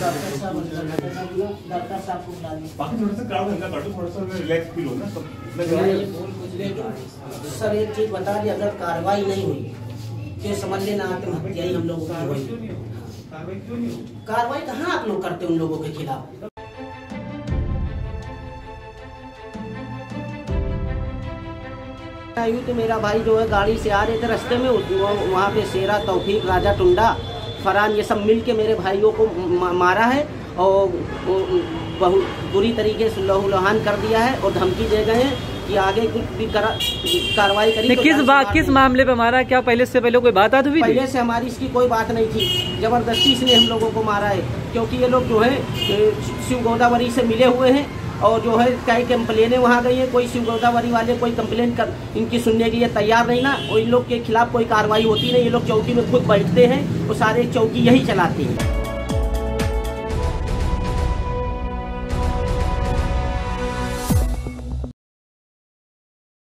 Doctor साहब doctor साहब बुला- डॉक्टर साहब को बुला लीजिए बाकी थोड़ा सा क्राउड हल्का कर दो थोड़ा सा रिलैक्स फील हो ना सब सर एक चीज़ बता दी अगर कार्रवाई नहीं हुई तो समझ लेना आत्महत्या ही हम लोगों की कार्रवाई कहाँ आप लोग करते उन लोगों के खिलाफ? यूँ तो मेरा भाई जो है गाड़ी से आ रहे थे रास्ते में वहाँ पे शेरा तौफीक राजा टुंडा फरहान ये सब मिल के मेरे भाइयों को मारा है और बहुत बुरी तरीके से लहूलुहान कर दिया है और धमकी दे गए हैं कि आगे भी करा कार्रवाई करी तो किस बात किस मामले पे मारा? क्या पहले से पहले कोई बात आती हुई पहले से हमारी इसकी कोई बात नहीं थी। ज़बरदस्ती इसने हम लोगों को मारा है क्योंकि ये लोग जो है शिव गोदावरी से मिले हुए हैं। और जो है, कई कंप्लेनें वहाँ गई हैं, कोई शिव गोदावरी वाले, कोई कंप्लेन कर, इनकी सुनने के लिए तैयार नहीं ना, और इन लोग के खिलाफ कोई कार्रवाई होती नहीं, ये लोग चौकी में खुद बैठते हैं वो सारे चौकी यही चलाते हैं।